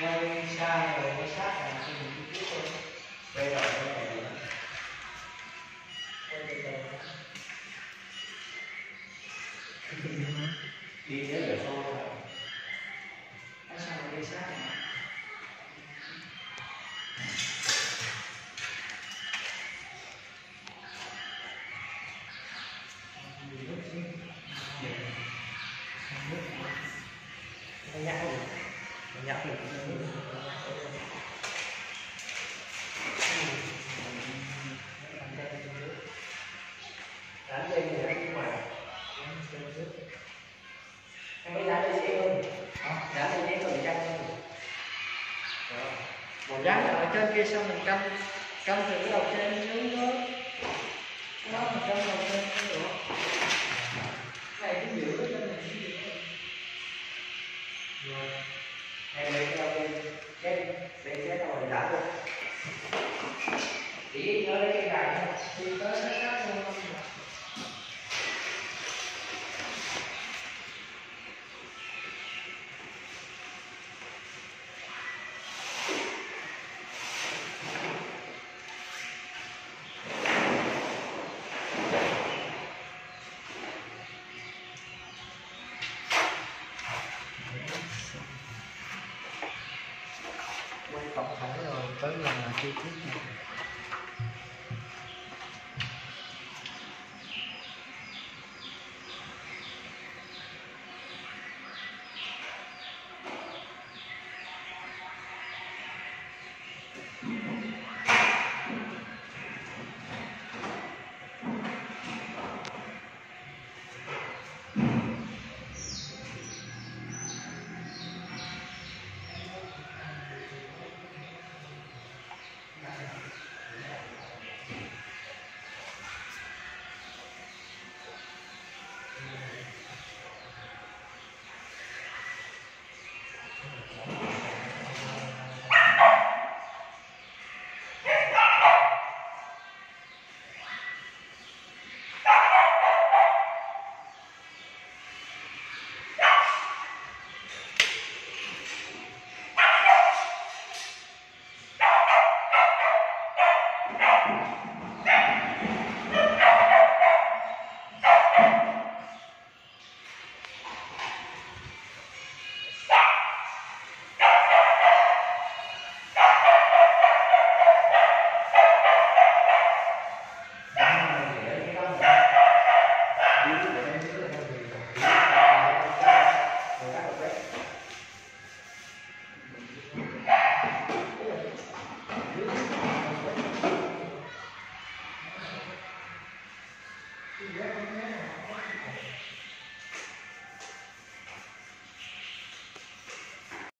quay xa rồi quay sát là cái mình trước thôi quay đầu quay đầu quay từ từ đi tới giờ sâu rồi nó sao mà đi sát này nhắc rồi nhắc đánh lên đánh ngoài đánh lên dễ hơn đánh lên dễ hơn một dáng ở trên kia xong mình canh canh từ cái đầu trên xuống đó nó mình canh đầu trên được cái đầu này đã được chỉ nhớ lấy cái gài thôi đi tới sát sát luôn quay tổng thể rồi tới là chi tiết này you. Gracias.